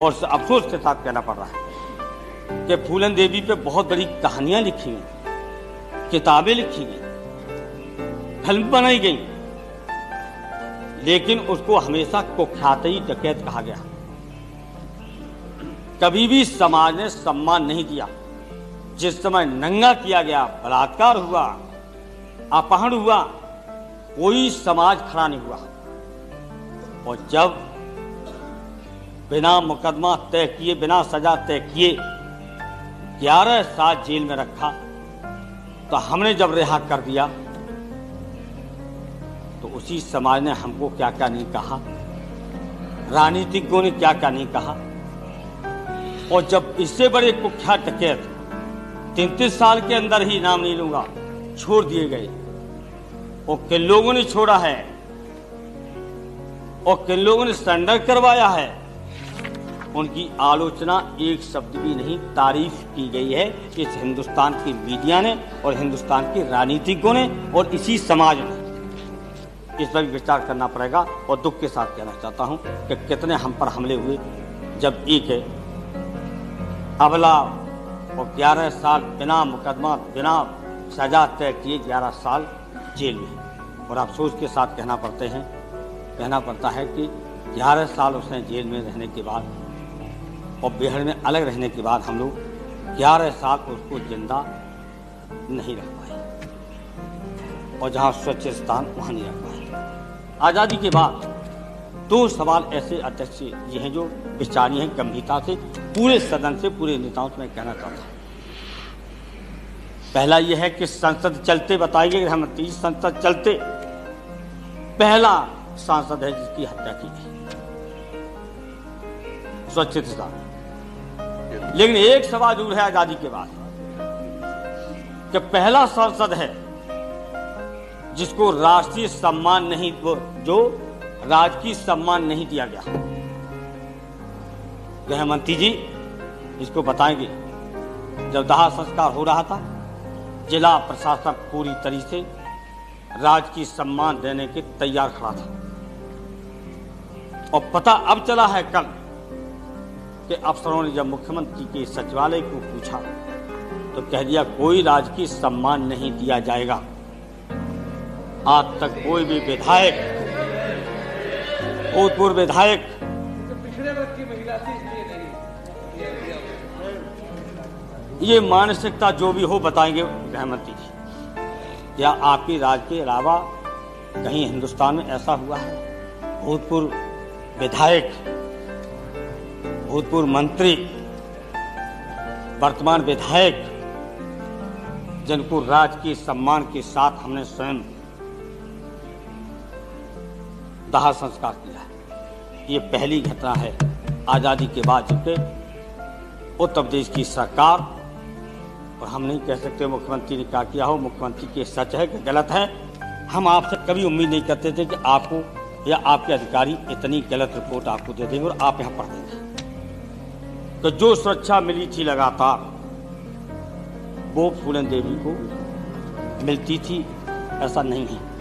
और अफसोस के साथ कहना पड़ रहा है कि फूलन देवी पे बहुत बड़ी कहानियाँ लिखी गई, किताबें लिखी गई, फ़िल्म बनाई गई। लेकिन उसको हमेशा कुख्याती डकैत कहा गया। कभी भी समाज ने सम्मान नहीं दिया। जिस समय नंगा किया गया, बलात्कार हुआ, अपहरण हुआ, कोई समाज खड़ा नहीं हुआ। और जब बिना मुकदमा तय किए, बिना सजा तय किए ग्यारह साल जेल में रखा तो हमने जब रिहा कर दिया तो उसी समाज ने हमको क्या क्या नहीं कहा? राजनीतिज्ञों ने क्या क्या नहीं कहा? और जब इससे बड़े कुख्यात डकैत तैतीस साल के अंदर ही नाम नहीं लूँगा, छोड़ दिए गए। और किन लोगों ने छोड़ा है? और किन लोगों ने सरेंडर करवाया है? उनकी आलोचना एक शब्द भी नहीं, तारीफ़ की गई है इस हिंदुस्तान की मीडिया ने और हिंदुस्तान के राजनीतिज्ञों ने और इसी समाज ने। इस पर विचार करना पड़ेगा और दुख के साथ कहना चाहता हूँ कि कितने हम पर हमले हुए। जब एक अबला और 11 साल बिना मुकदमा, बिना सजा तय किए 11 साल जेल में। और अफसोस के साथ कहना पड़ते हैं, कहना पड़ता है कि 11 साल उसने जेल में रहने के बाद और बिहार में अलग रहने के बाद हम लोग ग्यारह साल उसको ज़िंदा नहीं रख पाए। और जहाँ स्वच्छ स्थान, वहाँ नहीं रख पाए। आज़ादी के बाद दो सवाल ऐसे अध्यक्ष ये हैं जो विचारी हैं गंभीरता से, पूरे सदन से, पूरे नेताओं से मैं कहना चाहता हूँ। पहला यह है कि संसद चलते, बताइए गृहमंत्री, संसद चलते। पहला सांसद है जिसकी हत्या की गई। स्वच्छ स्थान। लेकिन एक सवाल ज़रूर है आज़ादी के बाद, कि पहला सांसद है जिसको राष्ट्रीय सम्मान नहीं जो राजकीय सम्मान नहीं दिया गया। गृह मंत्री जी, इसको बताएँगे। जब दाह संस्कार हो रहा था, जिला प्रशासन पूरी तरह से राजकीय सम्मान देने के तैयार खड़ा था। और पता अब चला है कल कि अफसरों ने जब मुख्यमंत्री के सचिवालय को पूछा तो कह दिया, कोई राजकीय सम्मान नहीं दिया जाएगा। आज तक कोई भी विधायक, भूतपूर्व विधायक, ये मानसिकता जो भी हो बताएँगे गृहमंत्री जी। या आपकी राज के अलावा कहीं हिंदुस्तान में ऐसा हुआ है? भूतपूर्व विधायक भूतपूर्व मंत्री, वर्तमान विधायक जिनको राजकीय सम्मान के साथ हमने स्वयं दाह संस्कार किया ये पहली घटना है आज़ादी के बाद जबकि उत्तर प्रदेश की सरकार, और हम नहीं कह सकते मुख्यमंत्री ने क्या किया हो, मुख्यमंत्री के सच है कि गलत है, हम आपसे कभी उम्मीद नहीं करते थे कि आपको या आपके अधिकारी इतनी गलत रिपोर्ट आपको दे देंगे और आप यहाँ पढ़ देंगे तो जो सुरक्षा मिली थी लगातार, वो फूलन देवी को मिलती थी, ऐसा नहीं है।